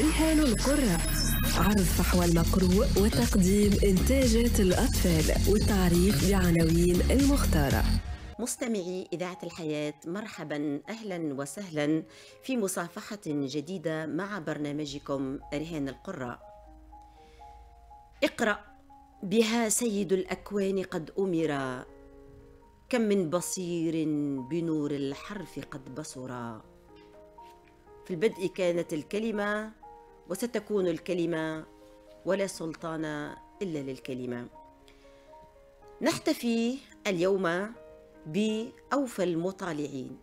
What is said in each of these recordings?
رهان القرة عرض فحوى المقروء وتقديم إنتاجات الأطفال والتعريف بعناوين المختارة. مستمعي إذاعة الحياة مرحبا أهلا وسهلا في مصافحة جديدة مع برنامجكم رهان القراء. اقرأ بها سيد الأكوان قد أمر. كم من بصير بنور الحرف قد بصرا في البدء كانت الكلمة وستكون الكلمة ولا سلطان إلا للكلمة. نحتفي اليوم بأوفى المطالعين.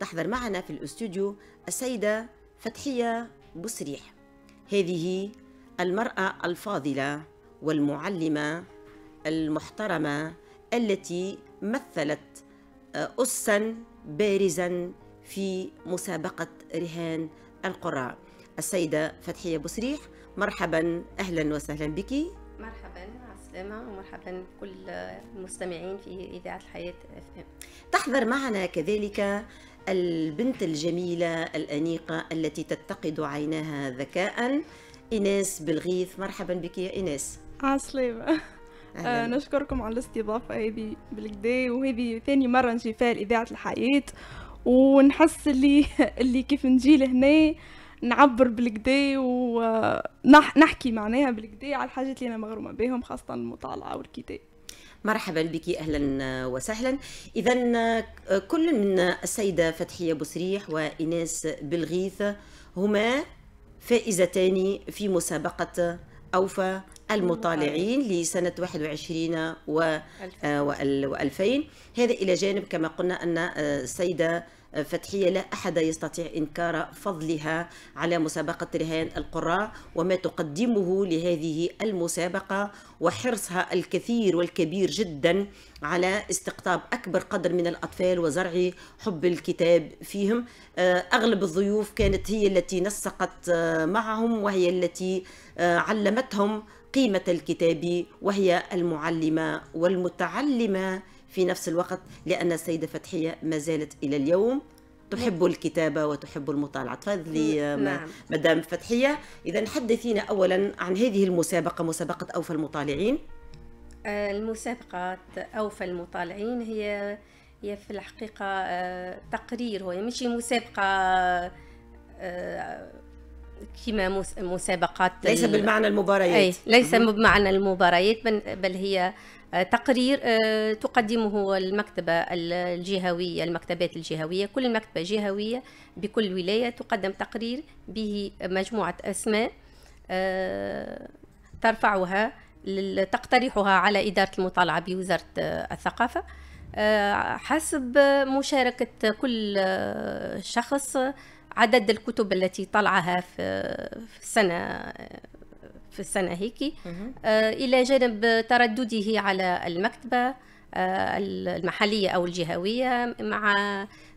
تحضر معنا في الاستوديو السيدة فتحية بسريح هذه المرأة الفاضلة والمعلمة المحترمة التي مثلت أسا بارزا في مسابقة رهان القراء. السيدة فتحية بسريح مرحبا أهلا وسهلا بك. مرحبا مع السلامة ومرحبا بكل المستمعين في إذاعة الحياة إف إم. تحضر معنا كذلك البنت الجميلة الأنيقة التي تتقد عيناها ذكاء إيناس بالغيث مرحبا بك يا إيناس عسلامة آه نشكركم على الاستضافة هذه بالكدا وهذه ثاني مرة نجي فيها لإذاعة الحياة. ونحس اللي اللي كيف نجي لهنا. نعبر بالكدا ونحكي معناها بالكدا على الحاجات اللي أنا مغرومة بهم خاصة المطالعة والكتاب مرحبا بك أهلا وسهلا. اذا كل من السيدة فتحية بسريح وايناس بالغيث هما فائزتان في مسابقة أوفى المطالعين لسنة 21 و 2000 هذا إلى جانب كما قلنا أن السيدة فتحية لا أحد يستطيع إنكار فضلها على مسابقة رهان القراء وما تقدمه لهذه المسابقة وحرصها الكثير والكبير جدا على استقطاب أكبر قدر من الأطفال وزرع حب الكتاب فيهم. أغلب الضيوف كانت هي التي نسقت معهم وهي التي علمتهم قيمة الكتاب وهي المعلمة والمتعلمة في نفس الوقت لأن السيدة فتحية ما زالت إلى اليوم تحب الكتابة وتحب المطالعة. تفضلي نعم. مدام فتحية إذا حدثينا أولا عن هذه المسابقة مسابقة أوفى المطالعين. المسابقة أوفى المطالعين هي هي في الحقيقة تقرير هو مش مسابقة كما مسابقات ليس بالمعنى المباريات. أي ليس بمعنى المباريات بل هي تقرير تقدمه المكتبة الجهوية المكتبات الجهوية. كل مكتبة جهوية بكل ولاية تقدم تقرير به مجموعة أسماء ترفعها تقترحها على إدارة المطالعة بوزارة الثقافة. حسب مشاركة كل شخص عدد الكتب التي طلعها في السنة في السنة هيك آه إلى جانب تردده على المكتبة آه المحلية أو الجهوية مع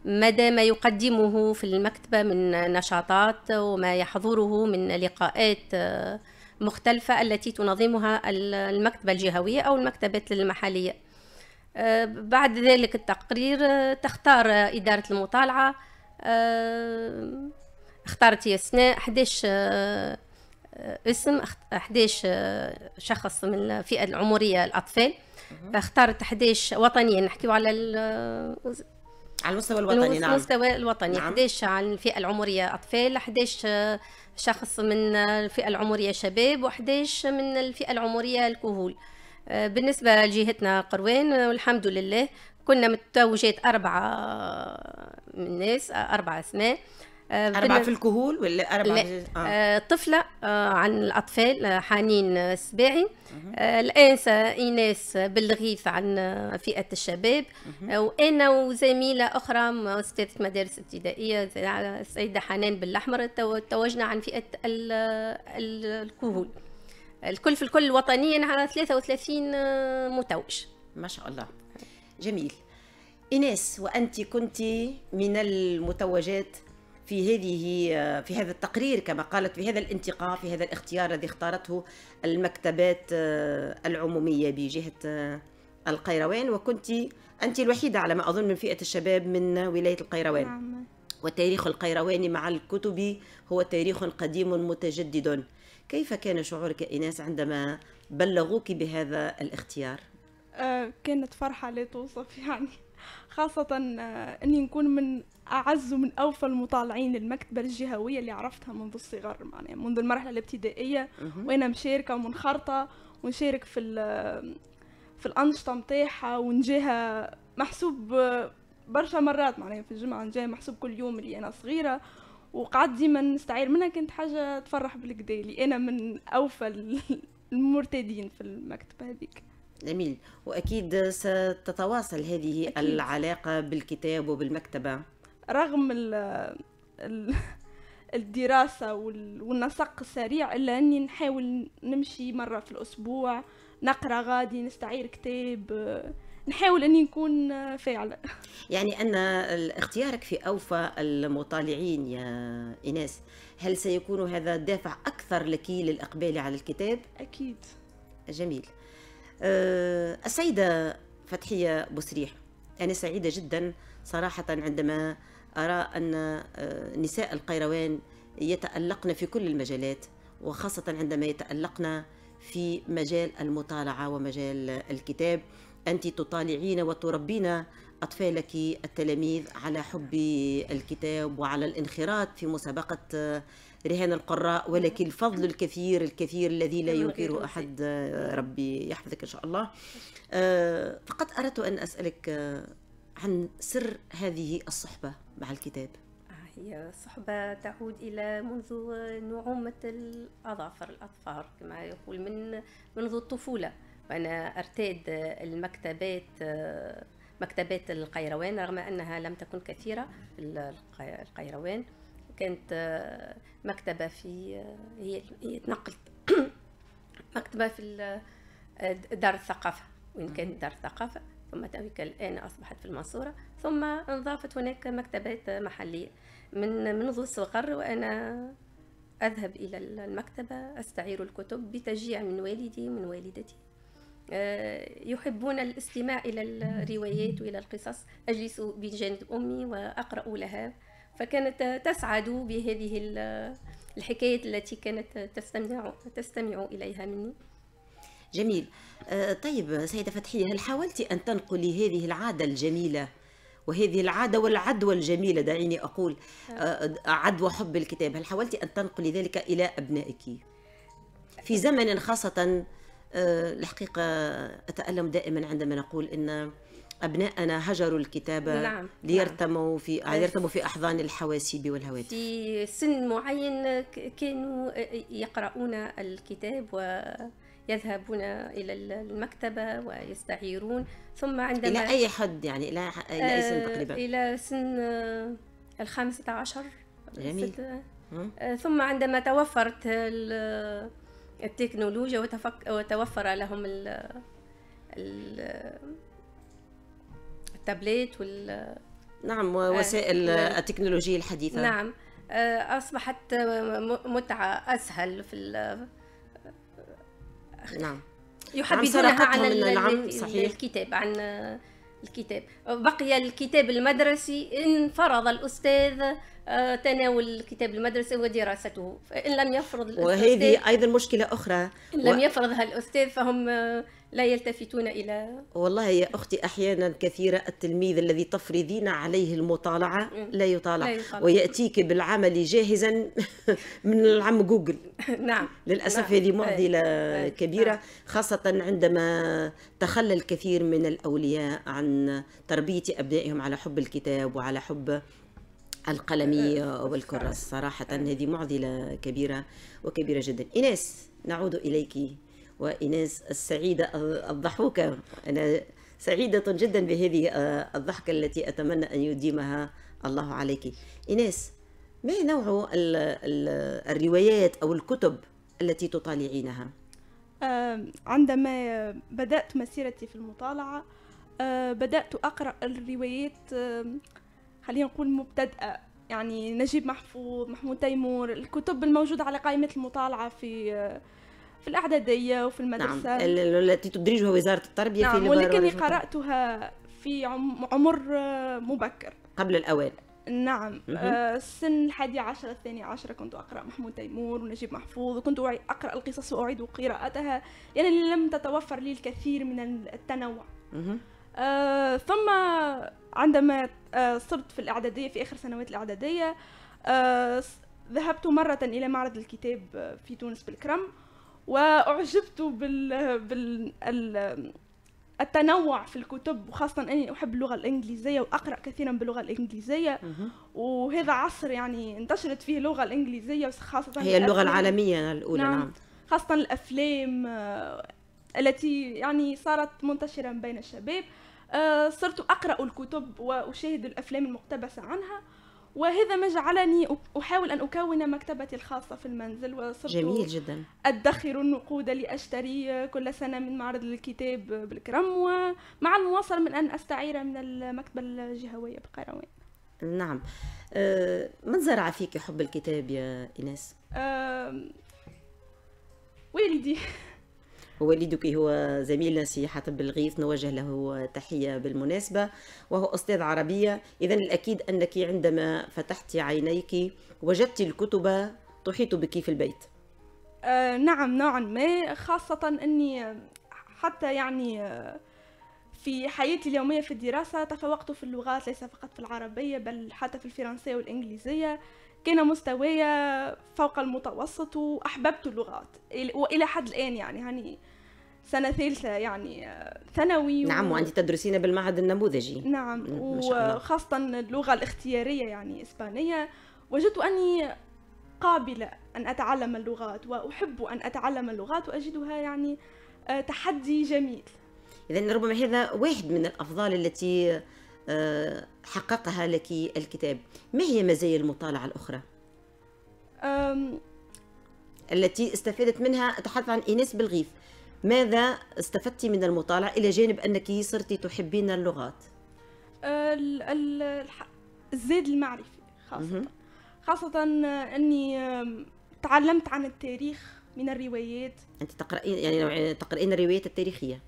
مدى ما يقدمه في المكتبة من نشاطات وما يحضره من لقاءات آه مختلفة التي تنظمها المكتبة الجهوية أو المكتبات المحلية. بعد ذلك التقرير تختار إدارة المطالعة. اختارت هي سنة 11 اسم 11 شخص من الفئة العمرية الأطفال. فاختارت 11 وطنيا نحكيو على على المستوى الوطني نعم. المستوى الوطني. نعم. 11 عن الفئة العمرية أطفال 11 شخص من الفئة العمرية شباب و11 من الفئة العمرية الكهول. بالنسبة لجهتنا قروان والحمد لله كنا متوجات أربعة من الناس أربعة أسماء. أربعة في الكهول ولا أربعة لا. آه. طفلة آه عن الأطفال حنين السباعي آه الآنسة إيناس بالغيث عن فئة الشباب. آه وأنا وزميلة أخرى أستاذة مدارس ابتدائية السيدة حنان بالأحمر توجنا عن فئة ال ال الكهول. الكل في الكل وطنيا على 33 متوج. ما شاء الله. جميل. إيناس وأنت كنت من المتوجات في هذه في هذا التقرير كما قالت في هذا الانتقاء في هذا الاختيار الذي اختارته المكتبات العمومية بجهة القيروان. وكنت أنت الوحيدة على ما أظن من فئة الشباب من ولاية القيروان. نعم. والتاريخ القيرواني مع الكتب هو تاريخ قديم متجدد. كيف كان شعورك إيناس عندما بلغوك بهذا الاختيار؟ آه كانت فرحة لا توصف يعني. خاصة آه أني نكون من أعز ومن أوفى المطالعين للمكتبة الجهوية اللي عرفتها منذ الصغر يعني منذ المرحلة الابتدائية. وأنا مشاركة ومنخرطة ونشارك في في الأنشطة متاعها ونجيها محسوب برشا مرات معناها في الجمعة نجي محسوب كل يوم اللي أنا صغيرة. وقعدت ديما نستعير منها كانت حاجة تفرح بالكدا اللي أنا من أوفى المرتدين في المكتبة هذيك. جميل. وأكيد ستتواصل هذه أكيد. العلاقة بالكتاب وبالمكتبة. رغم ال ال الدراسة والنسق السريع إلا أني نحاول نمشي مرة في الأسبوع نقرأ غادي نستعير كتاب نحاول أني نكون فاعلة. يعني أن اختيارك في أوفى المطالعين يا ايناس هل سيكون هذا دافع أكثر لك للإقبال على الكتاب؟ أكيد. جميل. أه السيدة فتحية بوسريح أنا سعيدة جدا صراحة عندما أرى أن آه، نساء القيروان يتألقن في كل المجالات وخاصة عندما يتألقن في مجال المطالعة ومجال الكتاب. أنت تطالعين وتربين أطفالك التلاميذ على حب الكتاب وعلى الانخراط في مسابقة رهان القراء ولك الفضل الكثير الكثير الذي لا ينكره أحد ربي يحفظك إن شاء الله. آه، فقط أردت أن أسألك آه، عن سر هذه الصحبة مع الكتاب. آه، هي صحبة تعود إلى منذ نعومة الأظافر الأظفار كما يقول من منذ الطفولة. وأنا أرتاد المكتبات مكتبات القيروان رغم أنها لم تكن كثيرة القيروان. كانت مكتبة في هي هي تنقلت مكتبة في دار الثقافة. وإن كانت دار الثقافة ثم تويك الآن أصبحت في المنصورة ثم انضافت هناك مكتبات محلية. من منذ الصغر وأنا أذهب إلى المكتبة أستعير الكتب بتشجيع من والدي ومن والدتي. آه، يحبون الاستماع إلى الروايات وإلى القصص. أجلس بجانب أمي وأقرأ لها. فكانت تسعد بهذه الحكاية التي كانت تستمع, تستمع إليها مني. جميل. آه، طيب سيدة فتحية هل حاولت أن تنقلي هذه العادة الجميلة وهذه العادة والعدوى الجميلة؟ دعيني أقول آه، عدوى حب الكتاب. هل حاولت أن تنقلي ذلك إلى أبنائك؟ في زمن خاصة آه، الحقيقة أتألم دائما عندما نقول أن أبناءنا هجروا الكتابة نعم. ليرتموا في نعم. يرتموا في أحضان الحواسيب والهواتف في سن معين كانوا يقرؤون الكتاب ويذهبون إلى المكتبة ويستعيرون ثم عندما إلى أي حد يعني إلى إلى أي سن تقريبا؟ إلى سن الخامسة عشر جميل ثم عندما توفرت التكنولوجيا. وتوفر لهم ال... ال... التابلت وال نعم وسائل آه التكنولوجيا الحديثة. نعم. آه أصبحت متعة أسهل في ال... نعم. يحدثونها عن العم صحيح. الكتاب عن الكتاب. بقي الكتاب المدرسي إن فرض الأستاذ تناول الكتاب المدرسي ودراسته فإن لم يفرض الأستاذ وهذه أيضا مشكلة أخرى إن لم و... يفرضها الأستاذ فهم آه، لا يلتفتون إلى والله يا أختي أحيانا كثيرة التلميذ الذي تفرضين عليه المطالعة لا يطالع, لا يطالع. ويأتيك بالعمل جاهزا من العم جوجل نعم للأسف نعم. هذه معضلة أي. كبيرة نعم. خاصة عندما تخلى الكثير من الأولياء عن تربية أبنائهم على حب الكتاب وعلى حب القلمية والكرة. صراحة هذه معضلة كبيرة وكبيرة جدا. إناس نعود إليك وإناس السعيدة الضحوكة أنا سعيدة جدا بهذه الضحكة التي أتمنى أن يديمها الله عليك. إناس ما نوع الروايات أو الكتب التي تطالعينها؟ عندما بدأت مسيرتي في المطالعة بدأت أقرأ الروايات خلينا نقول مبتدئة يعني نجيب محفوظ محمود تيمور الكتب الموجودة على قائمة المطالعة في في الإعدادية وفي المدرسة. نعم التي تدرجها وزارة التربية نعم في ولكني قرأتها في عمر مبكر. قبل الأوان نعم آه السن الحادي عشر الثاني عشر كنت أقرأ محمود تيمور ونجيب محفوظ وكنت أقرأ القصص وأعيد قراءتها. يعني لم تتوفر لي الكثير من التنوع. آه ثم عندما آه صرت في الإعدادية في آخر سنوات الإعدادية آه ذهبت مرة إلى معرض الكتاب في تونس بالكرم وأعجبت بال, بال... التنوع في الكتب وخاصة أني أحب اللغة الإنجليزية وأقرأ كثيرا باللغة الإنجليزية. وهذا عصر يعني انتشرت فيه اللغة الإنجليزية خاصة هي اللغة العالمية الأولى نعم, نعم. خاصة الأفلام التي يعني صارت منتشرة بين الشباب. صرت أقرأ الكتب وأشاهد الأفلام المقتبسة عنها وهذا ما جعلني أحاول أن أكون مكتبتي الخاصة في المنزل وصرت جميل جدا. أدخر النقود لأشتري كل سنة من معرض الكتاب بالكرم ومع المواصلة من أن أستعير من المكتبة الجهوية بقيروان نعم. أه من زرع فيك حب الكتاب يا إيناس؟ أه والدي. ووالدك هو زميلنا سي حاتم بالغيث نوجه له تحية بالمناسبة وهو أستاذ عربية. إذا الأكيد أنك عندما فتحت عينيك وجدت الكتب تحيط بك في البيت. آه نعم نوعا ما خاصة أني حتى يعني في حياتي اليومية في الدراسة تفوقت في اللغات ليس فقط في العربية بل حتى في الفرنسية والإنجليزية. كان مستواي فوق المتوسط وأحببت اللغات وإلى حد الآن يعني هاني سنة ثالثة يعني آه، ثانوي نعم وأنت تدرسين بالمعهد النموذجي. نعم وخاصة اللغة الاختيارية يعني إسبانية. وجدت أني قابلة أن أتعلم اللغات وأحب أن أتعلم اللغات وأجدها يعني آه، تحدي جميل. إذا ربما هذا واحد من الأفضال التي آه، حققها لك الكتاب. ما هي مزايا المطالعة الأخرى؟ التي استفادت منها؟ أتحدث عن إيناس بالغيث ماذا استفدت من المطالعة؟ إلى جانب أنك صرت تحبين اللغات؟ الزاد المعرفي خاصة. خاصة أني تعلمت عن التاريخ من الروايات. أنت تقرأين يعني تقرأين الروايات التاريخية.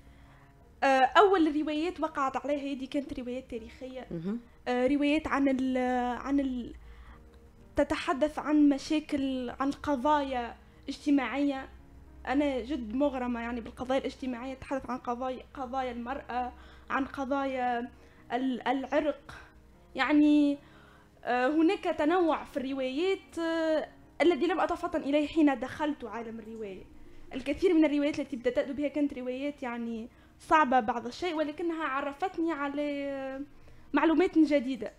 أه، أول الروايات وقعت عليها يدي كانت روايات تاريخية. أه، روايات عن ال عن ال تتحدث عن مشاكل عن قضايا اجتماعية. أنا جد مغرمة يعني بالقضايا الاجتماعية تحدث عن قضايا قضايا المرأة عن قضايا العرق. يعني آه، هناك تنوع في الروايات آه، الذي لم أتفطن إليه حين دخلت عالم الرواية. الكثير من الروايات التي بدأت بها كانت روايات يعني صعبة بعض الشيء ولكنها عرفتني على آه، معلومات جديدة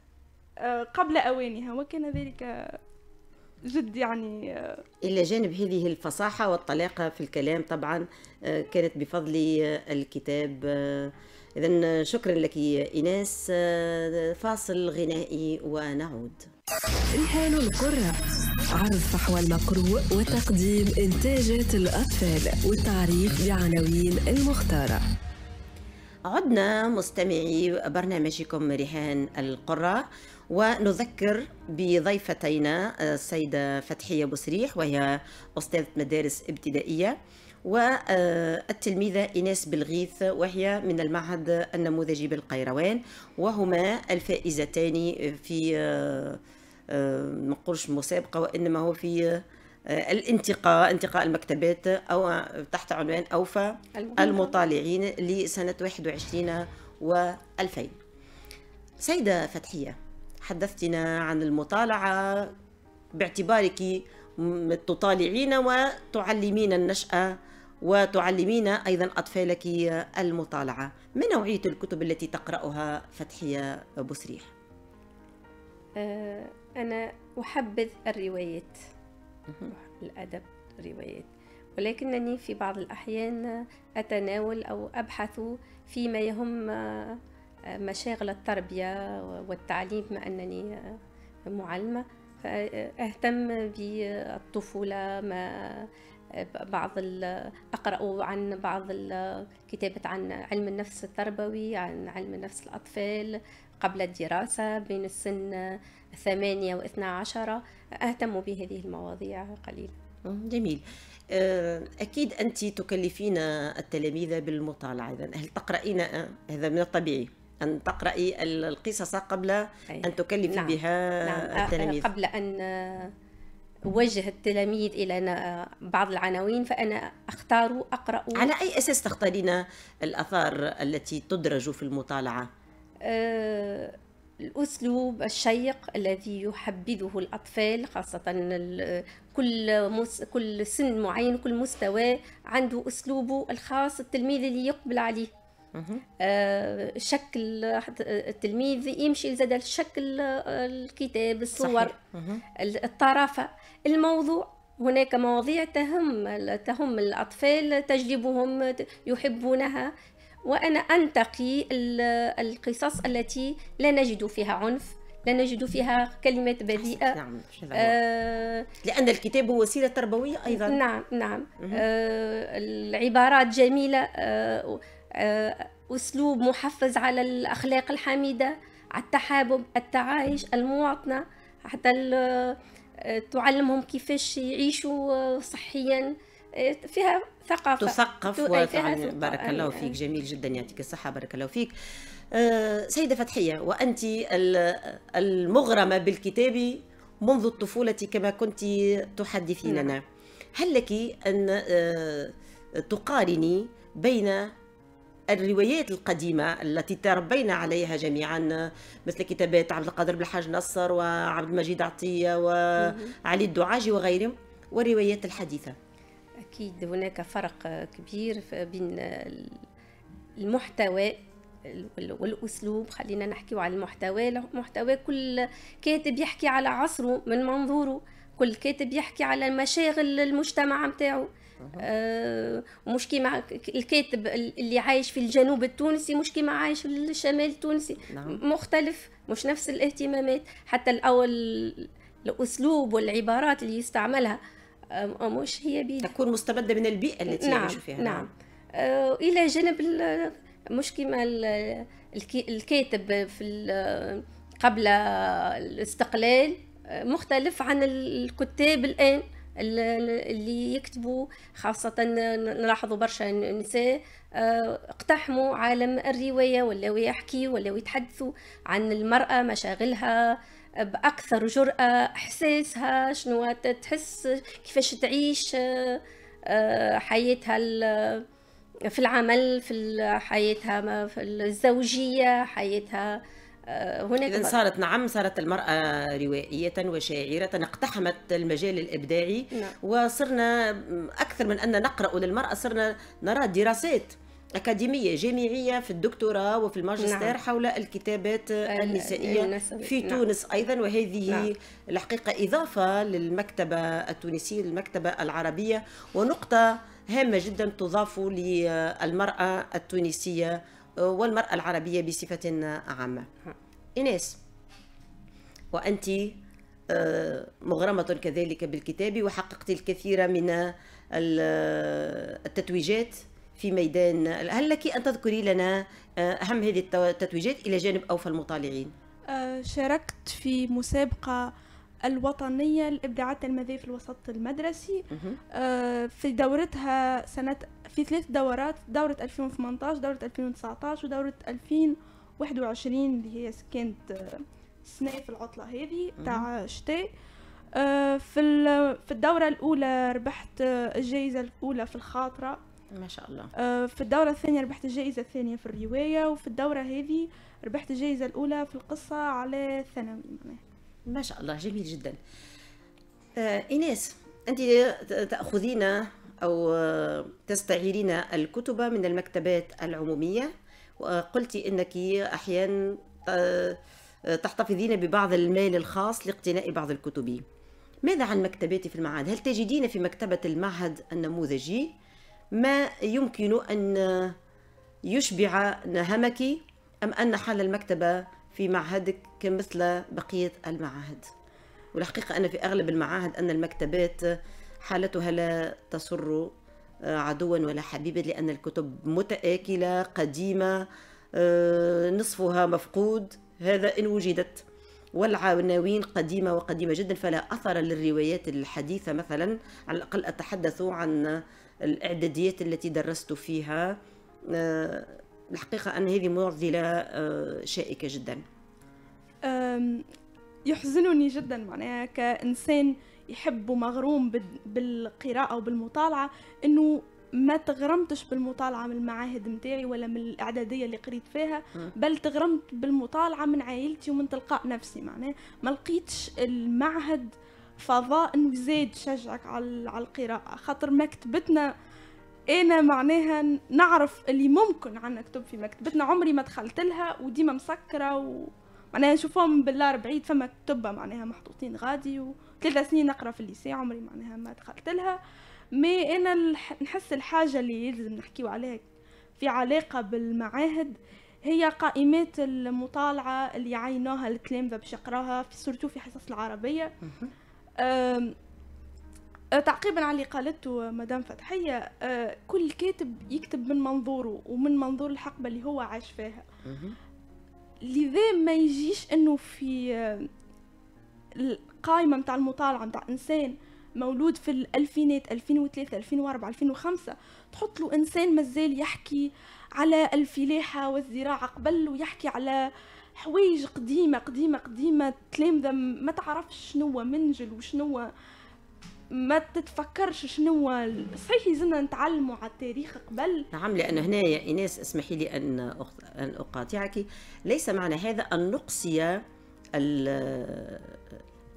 قبل أوانها وكان ذلك جد يعني آه، إلى جانب هذه الفصاحة والطلاقة في الكلام طبعا آه، كانت بفضل الكتاب آه، إذا شكرا لك إيناس فاصل غنائي ونعود. رحال القرى. عرض فحوى المقروء وتقديم إنتاجات الأطفال والتعريف بعناوين المختارة. عدنا مستمعي برنامجكم رهان القرى ونذكر بضيفتينا السيدة فتحية بسريح وهي أستاذة مدارس ابتدائية والتلميذة إيناس بالغيث وهي من المعهد النموذجي بالقيروان وهما الفائزتان في ما نقولش مسابقة وإنما هو في الانتقاء انتقاء المكتبات أو تحت عنوان أوفى المطالعين لسنة 21 و2000 سيدة فتحية حدثتنا عن المطالعة باعتبارك تطالعين وتعلمين النشأة وتعلمين أيضا أطفالك المطالعة. ما نوعية الكتب التي تقرأها فتحية بسريح؟ آه، أنا أحبذ الروايات. الأدب الروايات ولكنني في بعض الأحيان أتناول أو أبحث فيما يهم مشاغل التربية والتعليم بما أنني معلمة. فأهتم بالطفولة ما بعض أقرأ عن بعض الكتابة عن علم النفس التربوي عن علم النفس الأطفال قبل الدراسة بين السن ثمانية واثنى عشر أهتم بهذه المواضيع قليلا جميل أكيد أنت تكلفين التلاميذ بالمطالعة إذن هل تقرأين هذا من الطبيعي أن تقرأي القصص قبل أن تكلفي نعم. بها نعم. التلاميذ قبل أن أوجه التلاميذ إلى بعض العناوين فأنا أختار أقرأ على أي أساس تختارين الآثار التي تدرج في المطالعة؟ أه الأسلوب الشيق الذي يحبذه الأطفال خاصة كل مس... كل سن معين كل مستوى عنده أسلوبه الخاص التلميذ اللي يقبل عليه. آه شكل التلميذ يمشي زاد شكل الكتاب الصور الطرافة. الموضوع هناك مواضيع تهم تهم الأطفال تجذبهم يحبونها. وأنا أنتقي القصص التي لا نجد فيها عنف لا نجد فيها كلمات بذيئة. نعم آه لأن الكتاب هو وسيلة تربوية أيضا. نعم نعم. آه العبارات جميلة. آه آه أسلوب محفز على الأخلاق الحميدة على التحابب التعايش المواطنة. حتى تعلمهم كيفاش يعيشوا صحيا. فيها ثقافة. تثقف بارك الله فيك جميل جدا يعطيك الصحة بارك الله فيك. أه سيدة فتحية وأنت المغرمة بالكتاب منذ الطفولة كما كنت تحدثيننا نعم. هل لك أن أه تقارني بين الروايات القديمة التي تربينا عليها جميعا مثل كتابات عبد القادر بالحاج نصر وعبد المجيد عطية وعلي الدعاجي وغيرهم والروايات الحديثة؟ أكيد هناك فرق كبير بين المحتوى والأسلوب. خلينا نحكي على المحتوى. المحتوى كل كاتب يحكي على عصره من منظوره. كل كاتب يحكي على مشاغل المجتمع متاعه آه مش كيما الكاتب اللي عايش في الجنوب التونسي مش كيما عايش في الشمال التونسي. نعم. مختلف مش نفس الاهتمامات. حتى الأول الأسلوب والعبارات اللي يستعملها آه مش هي بيد تكون مستمدة من البيئة التي نعم. يعيش فيها نعم, نعم. آه إلى جانب مش كيما الكاتب في قبل الاستقلال مختلف عن الكتاب الآن اللي يكتبوا خاصة نلاحظوا برشا نساء اقتحموا عالم الرواية ولاو يحكي ولاو يتحدثوا عن المرأة مشاغلها بأكثر جرأة إحساسها شنو تحس كيفاش تعيش حياتها في العمل في حياتها في الزوجية حياتها هناك إذا صارت نعم صارت المرأة روائية وشاعرة اقتحمت المجال الإبداعي نعم. وصرنا أكثر من أن نقرأ للمرأة صرنا نرى دراسات أكاديمية جامعية في الدكتوراه وفي الماجستير نعم. حول الكتابات النسائية في نعم. تونس أيضا وهذه نعم. الحقيقة إضافة للمكتبة التونسية المكتبة العربية ونقطة هامة جدا تضاف للمرأة التونسية والمرأة العربية بصفة عامة إناس وأنت مغرمة كذلك بالكتاب وحققت الكثير من التتويجات في ميدان. هل لك أن تذكري لنا أهم هذه التتويجات إلى جانب أوفى المطالعين؟ شاركت في مسابقة الوطنية لإبداعات المذاهب في الوسط المدرسي. في دورتها سنة في ثلاث دورات دورة 2018 دورة 2019 ودورة 2021 اللي هي كانت سنة في العطلة هذه تاع شتاء. في في الدورة الأولى ربحت الجائزة الأولى في الخاطرة. ما شاء الله. في الدورة الثانية ربحت الجائزة الثانية في الرواية وفي الدورة هذه ربحت الجائزة الأولى في القصة على الثانوي ما شاء الله جميل جدا. آه إيناس أنت تأخذين أو تستعيرين الكتب من المكتبات العمومية وقلت أنك أحيانا تحتفظين ببعض المال الخاص لاقتناء بعض الكتب. ماذا عن مكتبات في المعهد؟ هل تجدين في مكتبة المعهد النموذجي ما يمكن أن يشبع نهمك أم أن حال المكتبة في معهدك كمثل بقية المعاهد؟ والحقيقة أن في أغلب المعاهد أن المكتبات حالتها لا تسر عدوا ولا حبيبا لأن الكتب متآكلة قديمة نصفها مفقود. هذا إن وجدت. والعناوين قديمة وقديمة جدا فلا أثر للروايات الحديثة مثلا. على الأقل أتحدث عن الإعداديات التي درست فيها الحقيقة أن هذه معضلة آه، شائكة جدا. يحزنني جدا معناها كإنسان يحب ومغروم بالقراءة وبالمطالعة إنه ما تغرمتش بالمطالعة من المعاهد متاعي ولا من الإعدادية اللي قريت فيها بل تغرمت بالمطالعة من عائلتي ومن تلقاء نفسي معناه ما لقيتش المعهد فضاء إنه يزيد شجعك على على القراءة. خاطر مكتبتنا أنا معناها نعرف اللي ممكن عنا نكتب في مكتبتنا. عمري ما دخلت لها وديما مسكرة و معناها نشوفهم بالله بعيد فما كتبة معناها محطوطين غادي وثلاثة سنين نقرأ في الليسي. عمري معناها ما دخلت لها. مي أنا نحس الحاجة اللي يلزم نحكيو عليها في علاقة بالمعاهد هي قائمات المطالعة اللي يعينوها التلامذه باش يقراوها في سورتو في حصص العربية. تعقيبا على اللي قالته مدام فتحية كل كاتب يكتب من منظوره ومن منظور الحقبة اللي هو عاش فيها. لذا ما يجيش إنه في القائمة متاع المطالعة متاع إنسان مولود في الألفينات 2003 2004 2005 تحط له إنسان مازال يحكي على الفلاحة والزراعة قبل ويحكي على حوايج قديمة قديمة قديمة تلامذة ما تعرفش شنو منجل وشنو ما تتفكرش شنو صحيح يزلنا نتعلموا على التاريخ قبل. نعم لأن هنا يا إيناس اسمحي لي أن أن أقاطعك. ليس معنى هذا أن نقصي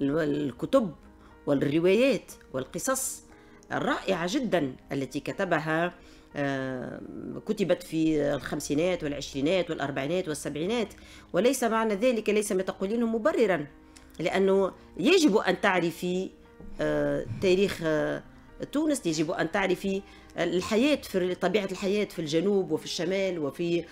الكتب والروايات والقصص الرائعة جدا التي كتبها كتبت في الخمسينات والعشرينات والأربعينات والسبعينات. وليس معنى ذلك ليس ما تقولينه مبررا لأنه يجب أن تعرفي آه، تاريخ آه، تونس يجب أن تعرفي الحياة في طبيعة الحياة في الجنوب وفي الشمال وفي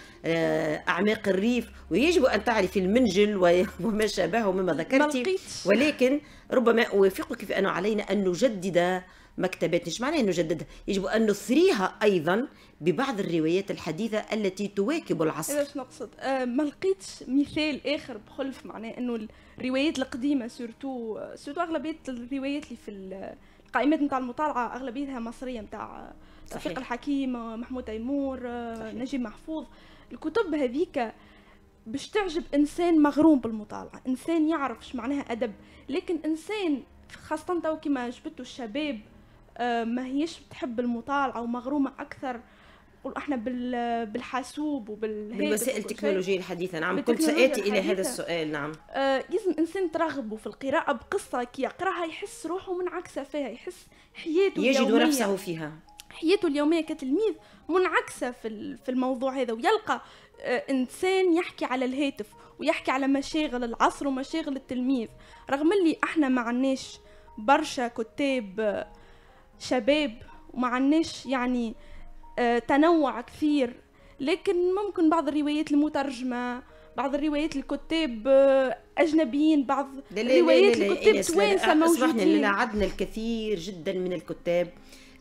أعماق الريف ويجب أن تعرفي المنجل وما شابهه مما ذكرت ولكن ربما أوافقك في أنه علينا أن نجدد مكتبات مش معناه نجددها يجب أن نثريها أيضا ببعض الروايات الحديثة التي تواكب العصر. إيش نقصد؟ أه ما لقيتش مثال آخر بخلف معناه أنه الروايات القديمة surtout surtout أغلبية الروايات اللي في القائمات نتاع المطالعة أغلبيتها مصرية نتاع توفيق الحكيم محمود تيمور نجيب محفوظ. الكتب هذيك باش تعجب إنسان مغروم بالمطالعة. إنسان يعرف إيش معناها أدب. لكن إنسان خاصة تو كيما جبتوا الشباب آه، ما هيش تحب المطالعة ومغرومة أكثر إحنا بالحاسوب وبالوسائل التكنولوجيه الحديثة نعم كنت ساتي إلى هذا السؤال نعم. آه لازم انسان ترغبه في القراءة بقصة كي يقرأها يحس روحه منعكسة فيها يحس حياته يجد اليومية. نفسه فيها. حياته اليومية كتلميذ منعكسة في في الموضوع هذا ويلقى آه، إنسان يحكي على الهاتف ويحكي على مشاغل العصر ومشاغل التلميذ. رغم اللي إحنا ما عناش برشا كتاب آه، شباب وما عناش يعني آه، تنوع كثير. لكن ممكن بعض الروايات المترجمة بعض الروايات الكتاب أجنبيين بعض الروايات الكتاب توانسة موجودين. لنا عدنا الكثير جدا من الكتاب.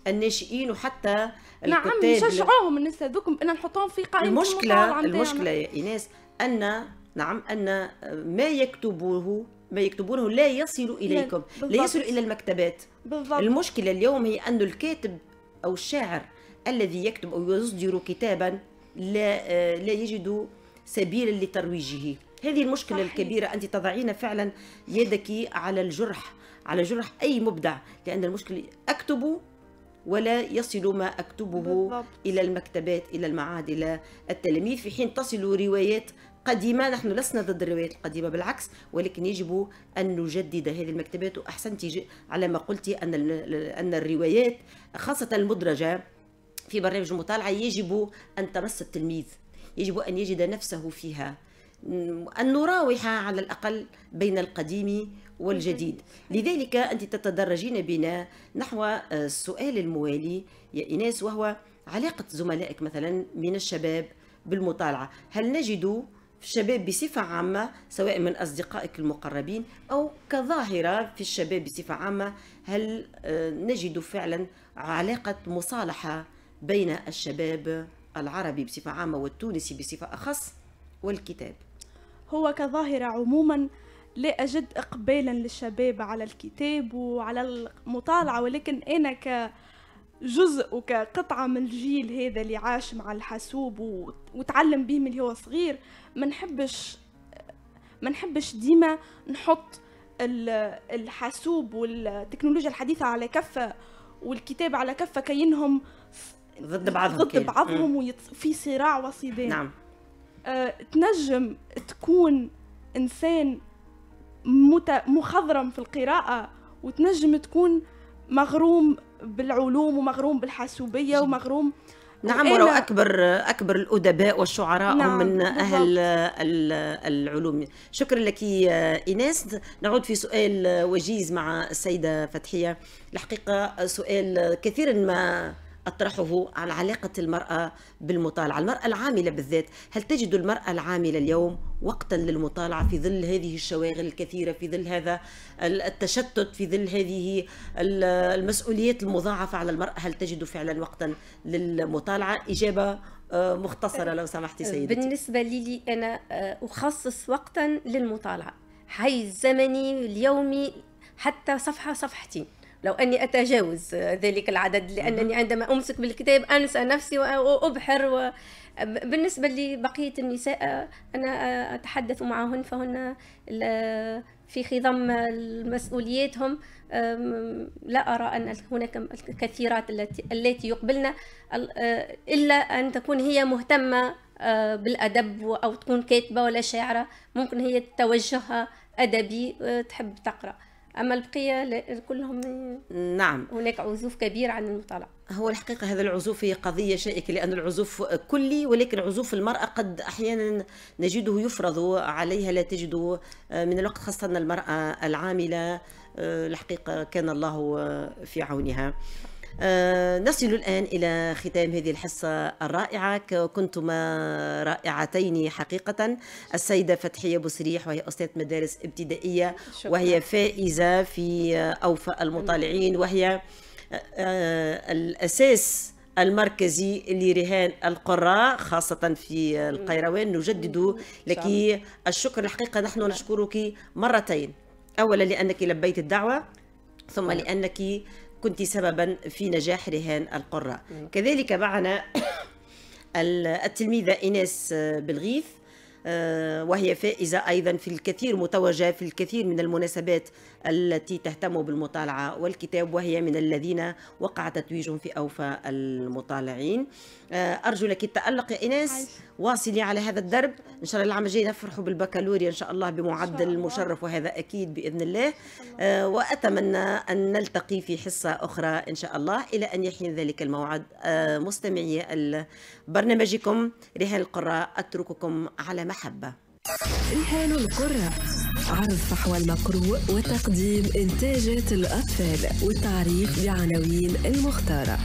الناشئين وحتى نعم نشجعوهم الناس هذوكم ان نحطوهم في قائمة المشكلة المشكلة يا إيناس أن نعم أن ما يكتبوه ما يكتبونه لا يصل إليكم بالضبط. لا يصل إلى المكتبات. بالضبط. المشكلة اليوم هي أن الكاتب أو الشاعر الذي يكتب أو يصدر كتابا لا لا يجد سبيلا لترويجه هذه المشكلة صحيح. الكبيرة أنت تضعين فعلا يدك على الجرح على جرح أي مبدع لأن المشكلة أكتب ولا يصل ما أكتبه بالضبط. إلى المكتبات إلى المعاهد إلى التلاميذ في حين تصل روايات قديمة نحن لسنا ضد الروايات القديمة بالعكس ولكن يجب أن نجدد هذه المكتبات وأحسنت على ما قلت أن أن الروايات خاصة المدرجة في برنامج المطالعة يجب أن تمس التلميذ. يجب أن يجد نفسه فيها. أن نراوح على الأقل بين القديم والجديد. لذلك أنت تتدرجين بنا نحو السؤال الموالي يا إناس وهو علاقة زملائك مثلا من الشباب بالمطالعة. هل نجد في الشباب بصفة عامة سواء من أصدقائك المقربين أو كظاهرة في الشباب بصفة عامة هل آه، نجد فعلا علاقة مصالحة بين الشباب العربي بصفة عامة والتونسي بصفة أخص والكتاب. هو كظاهرة عموما لا أجد إقبالا للشباب على الكتاب وعلى المطالعة ولكن أنا ك جزء وكقطعة من الجيل هذا اللي عاش مع الحاسوب وتعلم به من هو صغير ما نحبش ما نحبش ديما نحط الحاسوب والتكنولوجيا الحديثة على كفة والكتاب على كفة كينهم ضد بعضهم ضد بعضهم وفي صراع وصيدان نعم. أه تنجم تكون إنسان مخضرم في القراءة وتنجم تكون مغروم بالعلوم ومغروم بالحاسوبية ومغروم نعم ولو أكبر أكبر الأدباء والشعراء نعم هم من أهل العلوم. شكرا لك إيناس. نعود في سؤال وجيز مع السيدة فتحية. الحقيقة سؤال كثيرا ما أطرحه عن علاقة المرأة بالمطالعة. المرأة العاملة بالذات هل تجد المرأة العاملة اليوم وقتا للمطالعة في ظل هذه الشواغل الكثيرة في ظل هذا التشتت في ظل هذه المسؤوليات المضاعفة على المرأة؟ هل تجد فعلا وقتا للمطالعة؟ إجابة آه، مختصرة لو سمحتي سيدتي. بالنسبة لي أنا آه، أخصص وقتا للمطالعة. حيز زمني اليومي حتى صفحة صفحتين. لو أني أتجاوز ذلك العدد لأنني عندما أمسك بالكتاب أنسى نفسي وأبحر و... بالنسبة لبقية النساء أنا أتحدث معهن فهن في خضم مسؤولياتهم لا أرى أن هناك كثيرات التي التي يقبلن إلا أن تكون هي مهتمة بالأدب أو تكون كاتبة ولا شاعرة. ممكن هي توجهها أدبي تحب تقرأ. أما البقية كلهم نعم. هناك عزوف كبير عن المطالعة. هو الحقيقة هذا العزوف هي قضية شائكة لأن العزوف كلي ولكن عزوف المرأة قد أحيانا نجده يفرض عليها لا تجد من الوقت خاصة المرأة العاملة الحقيقة كان الله في عونها. آه، نصل الآن إلى ختام هذه الحصة الرائعة. كنتما رائعتين حقيقة. السيدة فتحية بوسريح وهي أستاذ مدارس ابتدائية شكرا. وهي فائزة في أوفى المطالعين وهي آه، الأساس المركزي لرهان القراء خاصة في القيروان. نجدد لك الشكر الحقيقة. نحن نشكرك مرتين. أولا لأنك لبيت الدعوة ثم لأنك كنت سببا في نجاح رهان القراء. كذلك معنا التلميذة إيناس بالغيث آه، وهي فائزة أيضا في الكثير متوجة في الكثير من المناسبات التي تهتم بالمطالعة والكتاب وهي من الذين وقع تتويجهم في أوفى المطالعين. آه، أرجو لك التألق يا إيناس واصلي على هذا الدرب. إن شاء الله العام الجاي نفرحوا بالبكالوريا إن شاء الله بمعدل مشرف وهذا أكيد بإذن الله. آه، وأتمنى أن نلتقي في حصة أخرى إن شاء الله. إلى أن يحين ذلك الموعد. مستمعي برنامجكم رهان القراء أترككم على محبة. رهان القراء عرض فحوى المقروء وتقديم إنتاجات الأطفال والتعريف بعناوين المختارة.